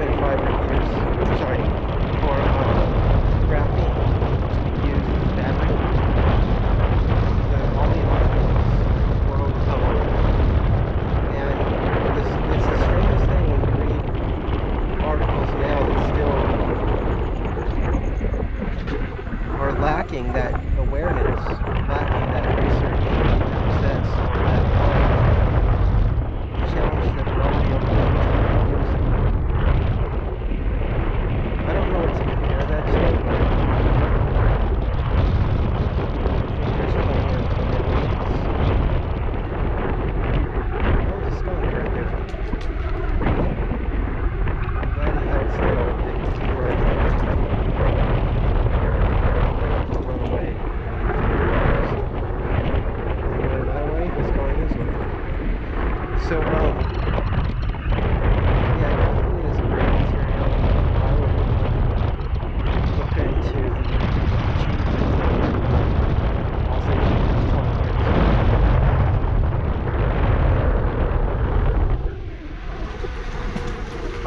75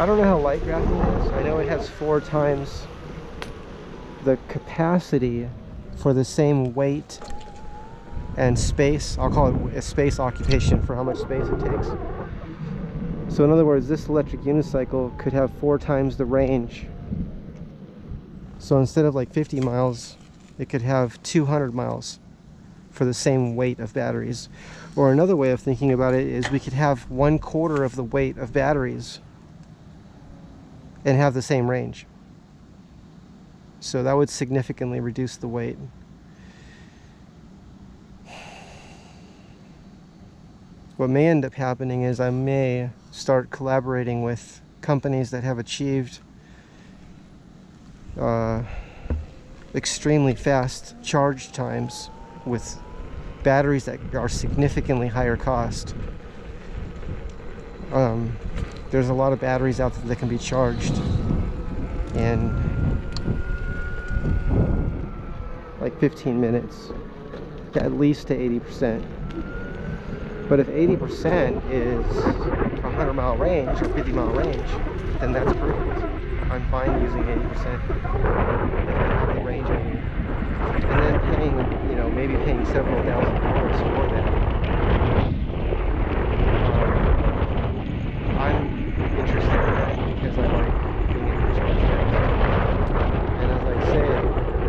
I don't know how light graphene is. I know it has four times the capacity for the same weight and space. I'll call it a space occupation for how much space it takes. So in other words, this electric unicycle could have four times the range. So instead of like 50 miles, it could have 200 miles for the same weight of batteries. Or another way of thinking about it is we could have one quarter of the weight of batteries and have the same range. So that would significantly reduce the weight. What may end up happening is I may start collaborating with companies that have achieved uh, extremely fast charge times with batteries that are significantly higher cost. Um, there's a lot of batteries out there that can be charged in like 15 minutes, at least to 80%. But if 80% is a 100 mile range or 50 mile range, then that's perfect. I'm fine using 80% if I have the range. And then paying, you know, maybe paying several thousand dollars for that. Um, I'm interested in that because I like being able to charge fast. And as I said,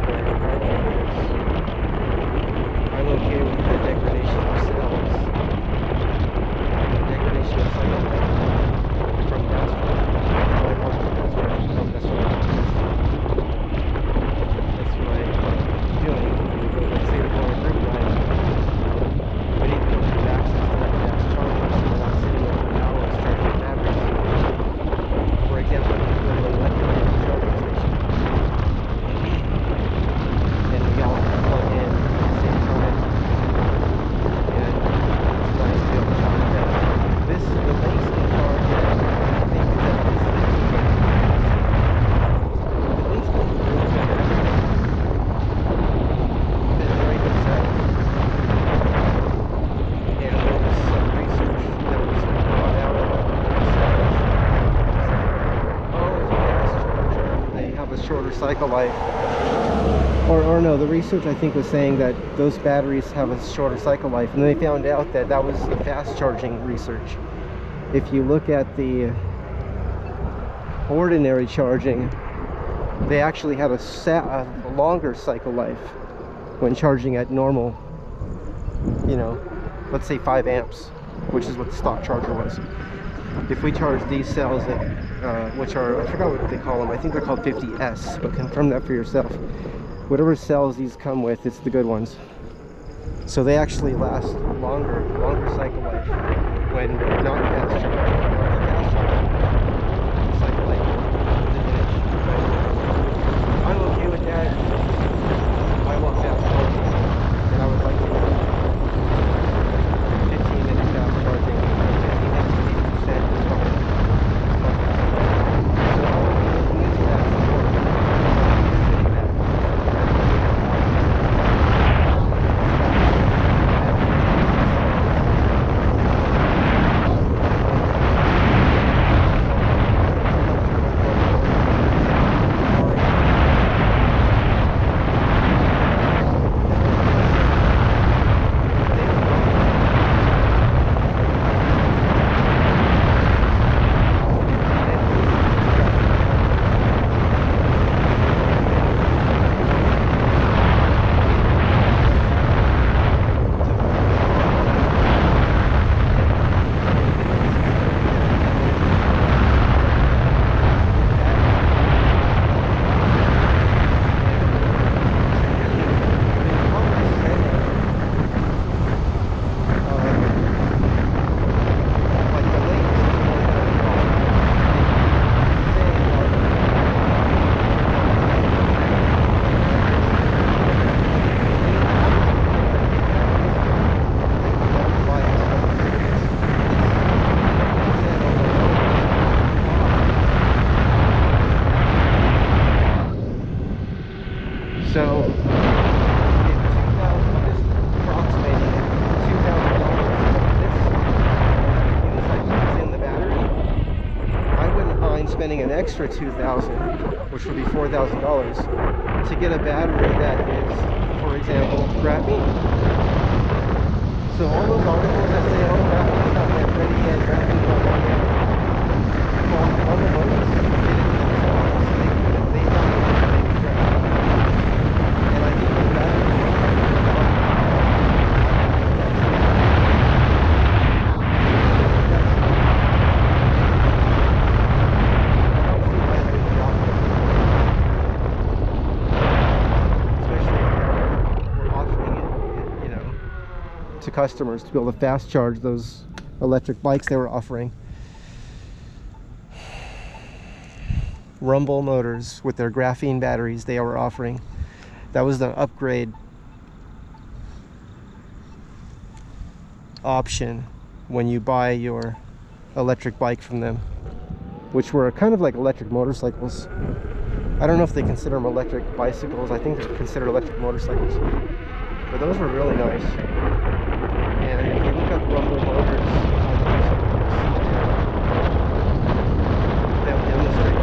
the argument is I'm okay with the degradation of cells, degradation of cycle life from gas I want the gas from that's what I That's what I like doing. Let's say we're going group ride. We need to have access to that gas charger so we're not sitting there for hours charging batteries. For example, we go to an electric vehicle charging station. And we all plug in at the same time. And it's nice to be able to charge fast. This, the Lynx can charge at, I think it's at least 15 minutes. The Lynx can really good batteries. They're very good cells. And there was some research that was brought out about these cells. Oh, it's a gas charger. They have a shorter cycle life. Or, or no, the research I think was saying that those batteries have a shorter cycle life, and they found out that that was the fast charging research. If you look at the ordinary charging, they actually have a, a longer cycle life when charging at normal, you know, let's say 5 amps, which is what the stock charger was. If we charge these cells, uh, which are, I forgot what they call them, I think they're called 50S, but confirm that for yourself. Whatever cells these come with, it's the good ones. So they actually last longer, longer cycle life when not fast charged, extra 2000 which would be $4,000 to get a battery that is, for example, graphene. So all those articles that say, oh, graphene's not yet ready yet, not yet, well, all the motors did it themselves. They, they found a way to make graphene. And I think the battery to customers to be able to fast charge those electric bikes they were offering. Rumble Motors with their graphene batteries they were offering. That was the upgrade option when you buy your electric bike from them, which were kind of like electric motorcycles. I don't know if they consider them electric bicycles. I think they're considered electric motorcycles. But those were really nice. And if you look up Rumble Motors on the they'll demonstrate.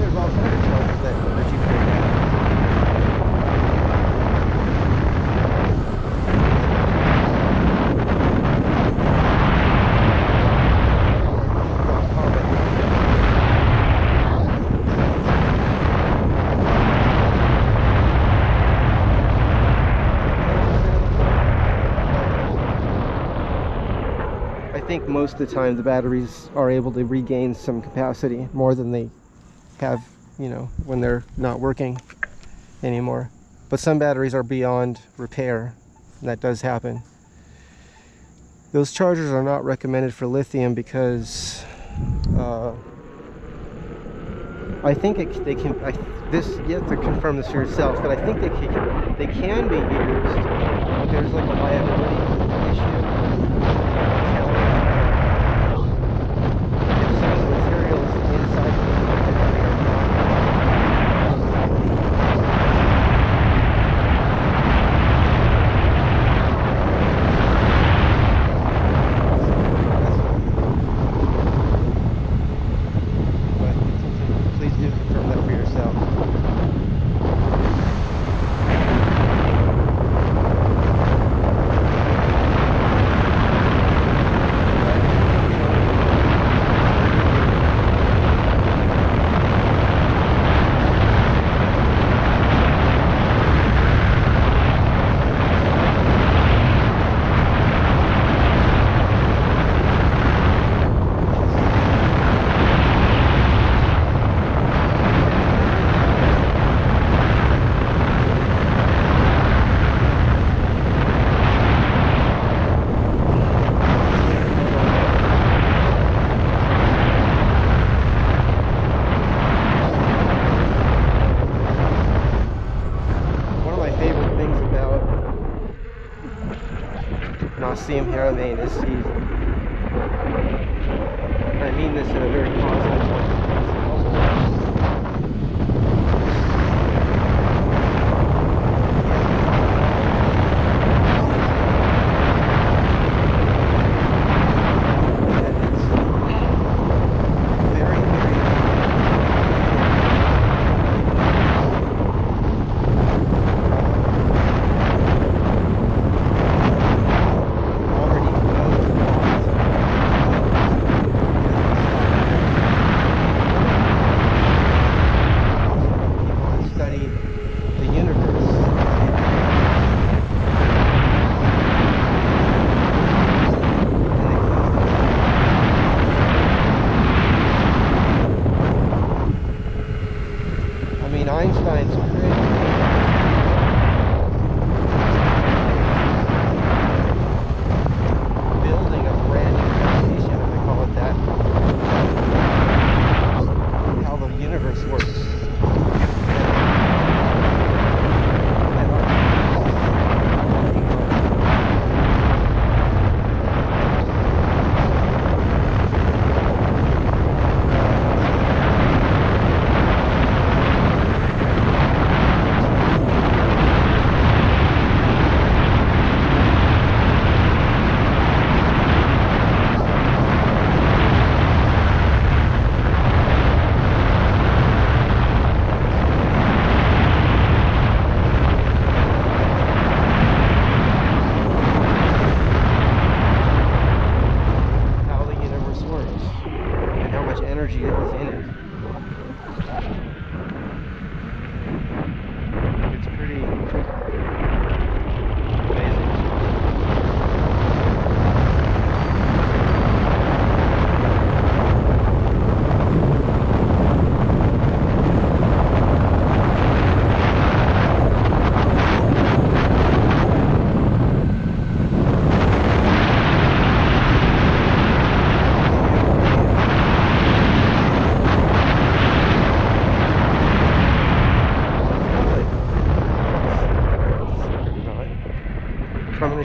There's all kinds of charges that, that you can get. I think most of the time the batteries are able to regain some capacity more than they have, you know, when they're not working anymore. But some batteries are beyond repair. And that does happen. Those chargers are not recommended for lithium because uh, I think it, they can. I, this you have to confirm this for yourself, but I think they can. They can be used, but there's like a liability issue. If some of the materials inside the battery are not But please do confirm that for yourself. One of my favorite things about Nassim Haramein is he, I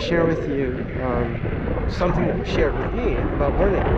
share with you um, something that was shared with me about learning.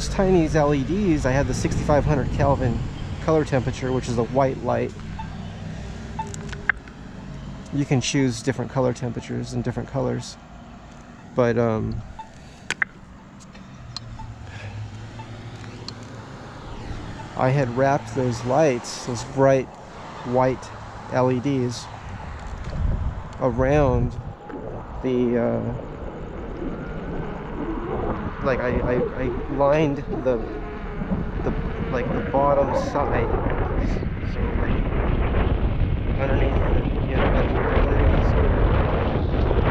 Those tiny LEDs I had the 6500 Kelvin color temperature which is a white light. You can choose different color temperatures and different colors. But um, I had wrapped those lights those bright white LEDs around the uh, like I, I, I lined the the like the bottom side. So like underneath the, know underneath the scooter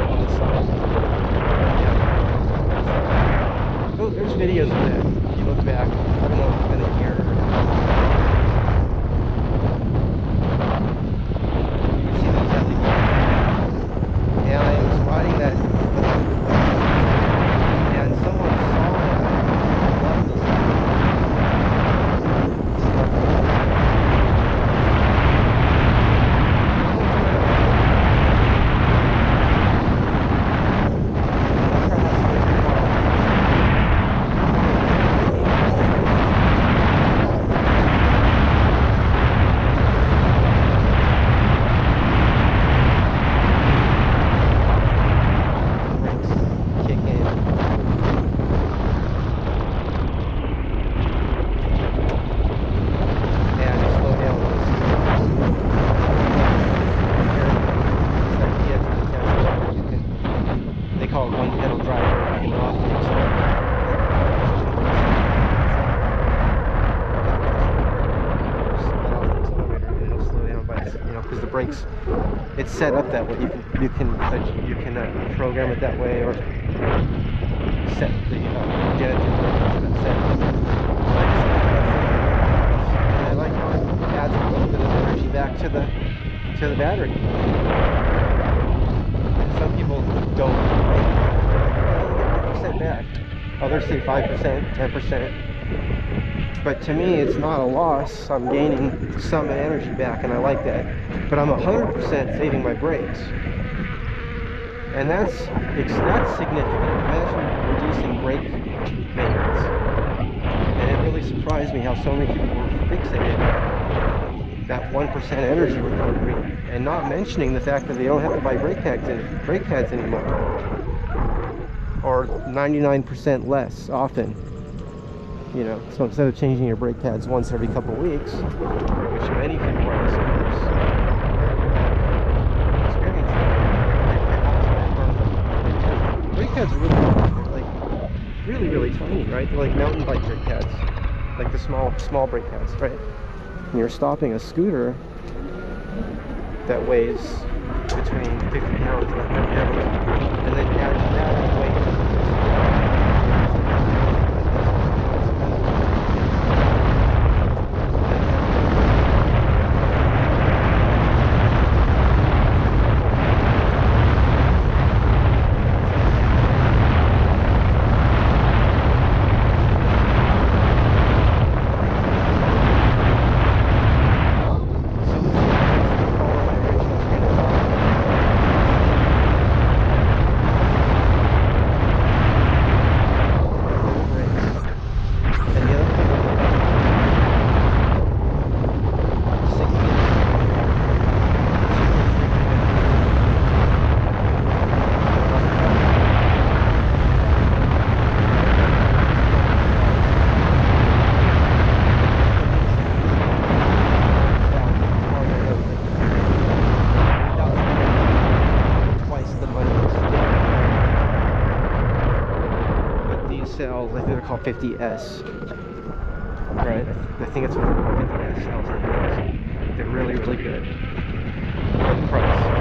on the side. Yeah. Oh there's videos of that. If you look back I don't know if it's been a year or you can see those LEDs and I was riding that and someone saw that and loved this. Kick in. and slow down when it's like kids in the Tesla, you can, they call it one pedal driver, you can often slow down by, you know, because the brakes, it's set up that way. You can, you can, uh, you can uh, program it that way or set the, uh, get it to set and I like how it adds a little bit of energy back to the to the battery. Some people don't like it. percent back. Others say five percent, ten percent. But to me, it's not a loss. I'm gaining some energy back, and I like that. But I'm 100% saving my brakes, and that's that's significant. Imagine reducing brake maintenance and it really surprised me how so many people were fixated that 1% energy recovery and not mentioning the fact that they don't have to buy brake pads, in, brake pads anymore or 99% less often you know so instead of changing your brake pads once every couple of weeks which many people are brake pads are really like really really tiny right? They're like mountain bike brake pads like the small small brake pads right? And you're stopping a scooter that weighs between 50 pounds and 100 pounds. And then add 50S. Right. I, think it's a 450S. They're really, really good. For the price.